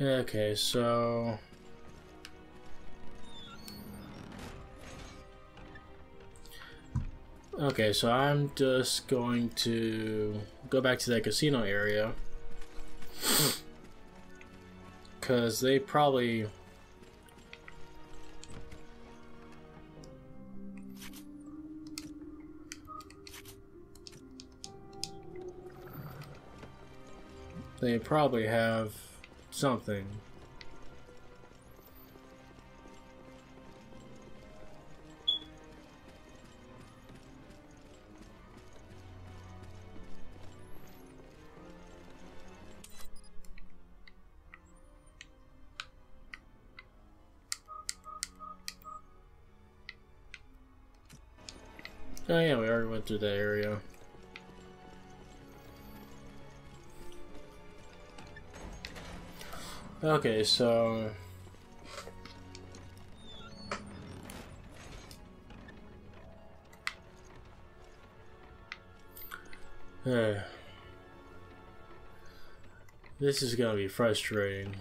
Okay, so... Okay, so I'm just going to go back to that casino area. Because they probably... They probably have something. Oh yeah, we already went through that area. Okay, so... Uh, this is gonna be frustrating.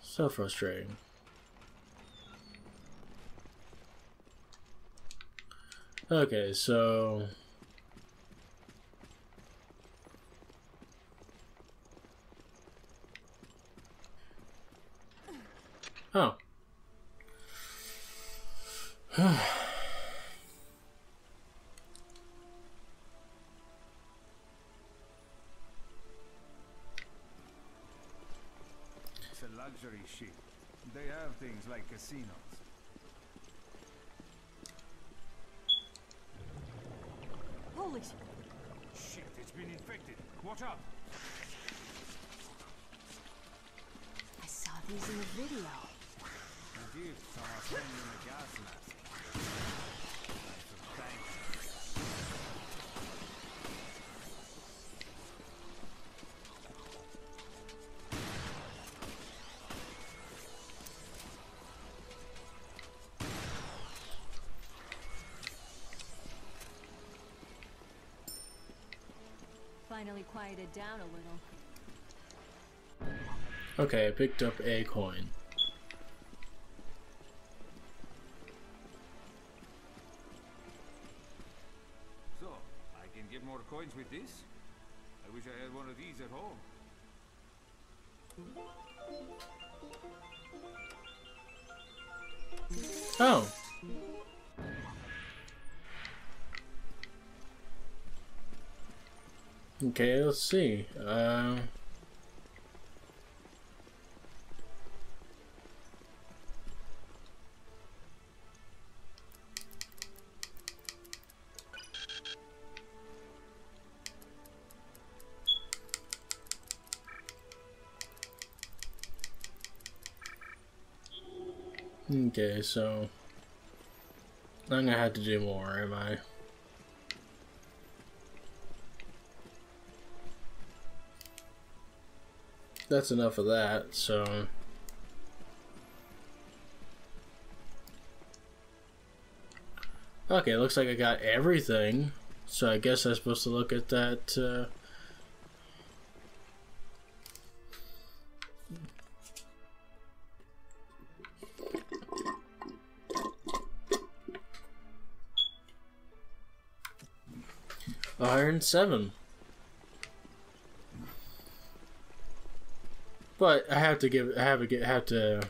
So frustrating. Okay, so... a luxury ship. They have things like casinos. Holy sh- Shit, it's been infected. Watch out! I saw these in the video. A gift from in the gas mask. Finally quieted down a little. Okay, I picked up a coin. So, I can get more coins with this? I wish I had one of these at home. Oh. Okay, let's see. Uh, Okay, so I'm gonna have to do more, am I? That's enough of that, so Okay, looks like I got everything. So I guess I'm supposed to look at that uh Iron seven. But I have to give I have to get have to.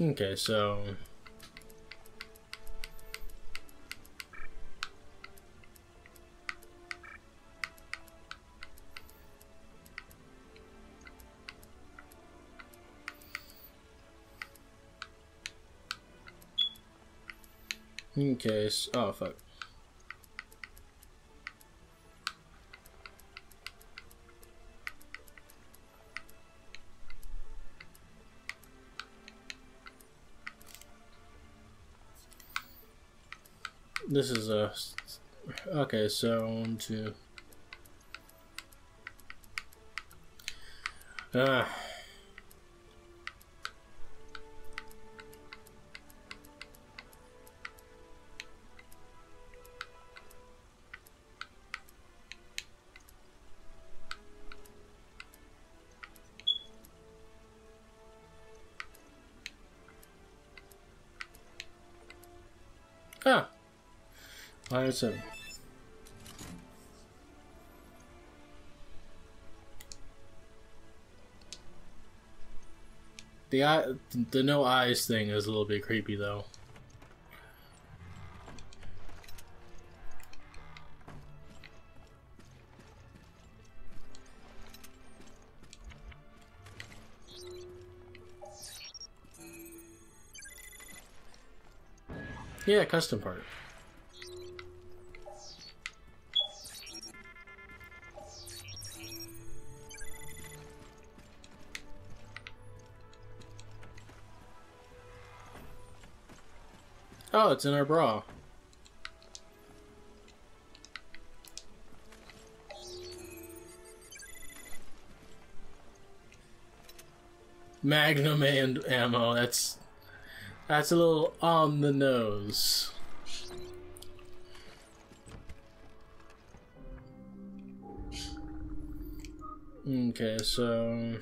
Okay, so Okay, s oh fuck. This is a okay. So one, two. Ah. Fire seven. The eye, the no eyes thing is a little bit creepy though. Yeah, custom part. Oh, it's in our bra. Magnum and ammo. That's that's a little on the nose. Okay, so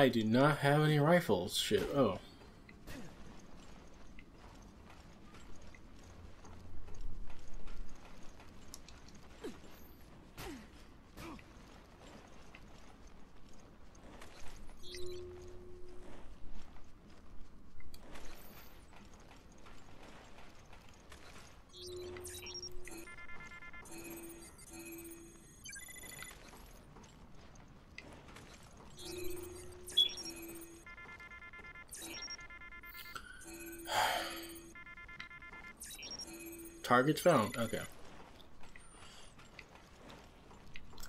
I do not have any rifles. Shit. Oh. Targets found. Okay.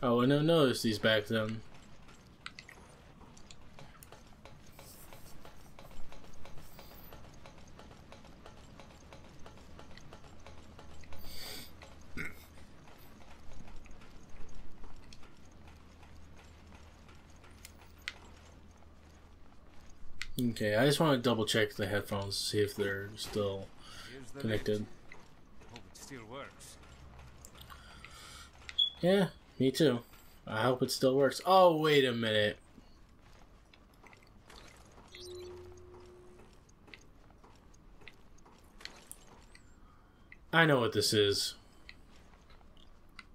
Oh, I notice these back then. Okay, I just want to double check the headphones to see if they're still connected. Still works. Yeah, me too. I hope it still works. Oh, wait a minute. I know what this is.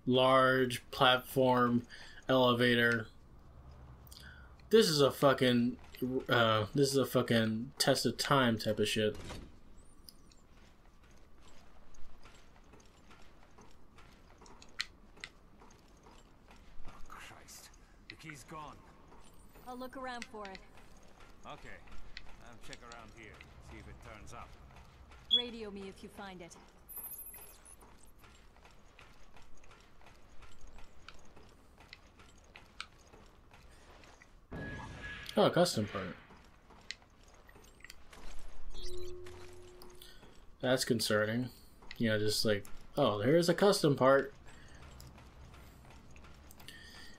Large platform elevator. This is a fucking uh this is a fucking test of time type of shit. Oh, Christ. The key's gone. I'll look around for it. Okay. I'll check around here. See if it turns up. Radio me if you find it. Oh, a custom part. That's concerning. You know, just like, oh, here's a custom part.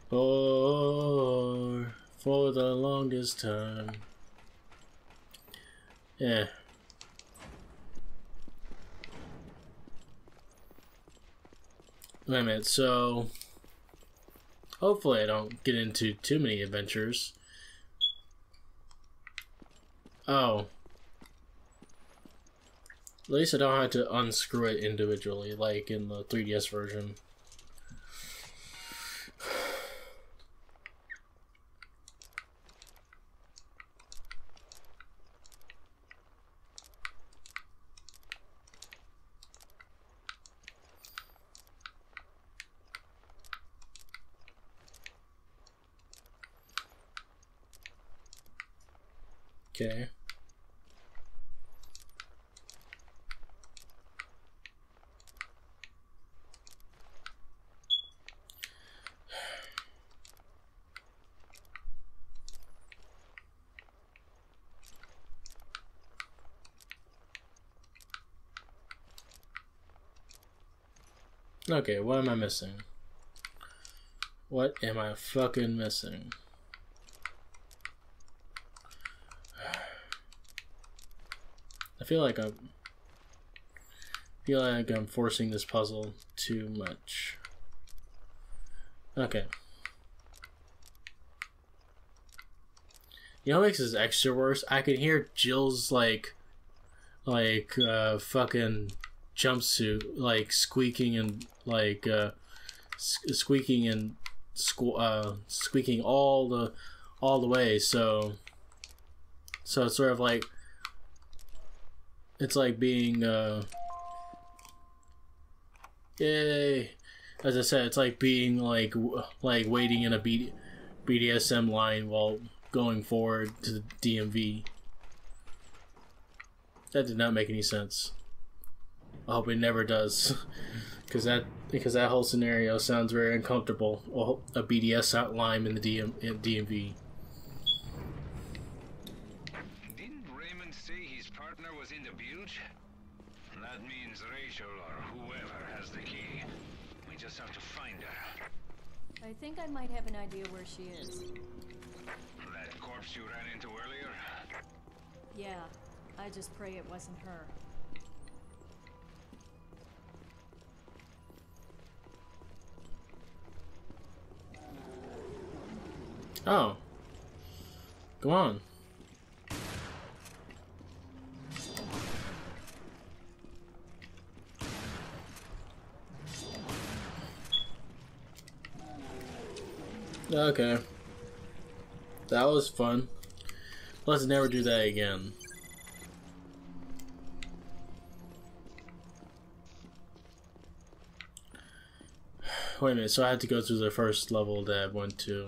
Or for the longest time. Yeah. Wait a minute, so hopefully I don't get into too many adventures. Oh. At least I don't have to unscrew it individually, like in the 3DS version. Okay. Okay, what am I missing? What am I fucking missing? Feel like I'm feel like I'm forcing this puzzle too much. Okay. You know what makes this extra worse? I can hear Jill's like like uh fucking jumpsuit like squeaking and like uh squeaking and squ- uh squeaking all the all the way so so it's sort of like it's like being uh yay. As i said it's like being like like waiting in a B- bdsm line while going forward to the dmv that did not make any sense. I hope it never does. Because that because that whole scenario sounds very uncomfortable. A bds line in the DM, in dmv Rachel or whoever has the key. We just have to find her. I think I might have an idea where she is. That corpse you ran into earlier? Yeah, I just pray it wasn't her. Oh. Go on. Okay. That was fun. Let's never do that again. Wait a minute, so I had to go through the first level that I went to.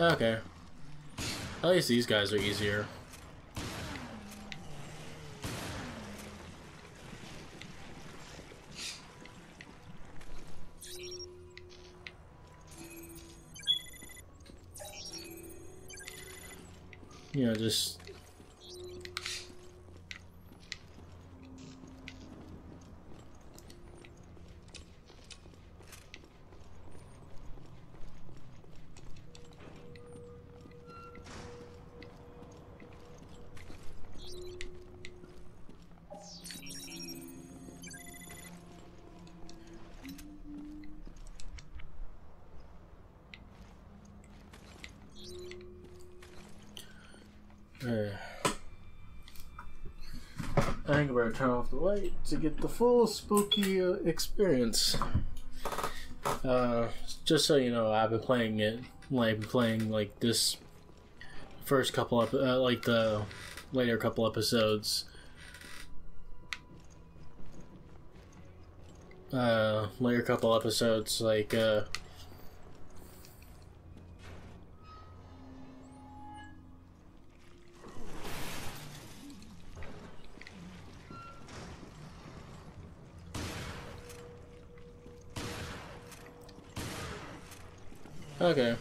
Okay. At least these guys are easier. You know, just I think I better turn off the light to get the full spooky uh, experience. Uh, just so you know, I've been playing it, like playing like this first couple of uh, like the later couple episodes. Uh, later couple episodes like uh. Okay.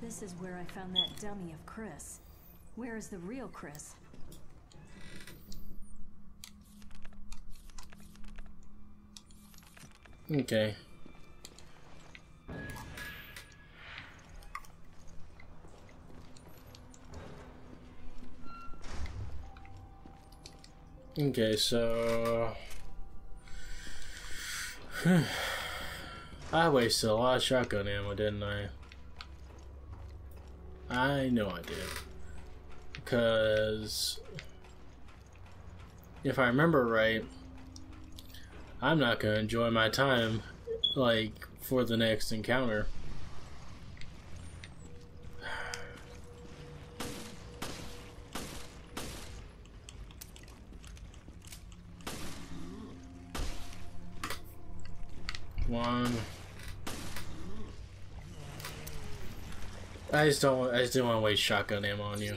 This is where I found that dummy of Chris. Where is the real Chris? Okay. Okay, so I wasted a lot of shotgun ammo, didn't I? I know I did. Because if I remember right, I'm not gonna enjoy my time like for the next encounter. One. I just don't. I just didn't want to waste shotgun ammo on you.